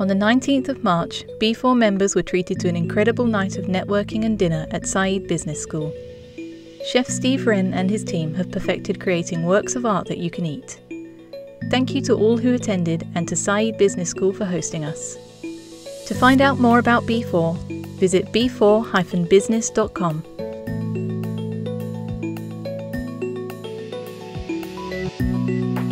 On the 19th of March, B4 members were treated to an incredible night of networking and dinner at Saïd Business School. Chef Steve Wren and his team have perfected creating works of art that you can eat. Thank you to all who attended and to Saïd Business School for hosting us. To find out more about B4, visit b4-business.com. Thank you.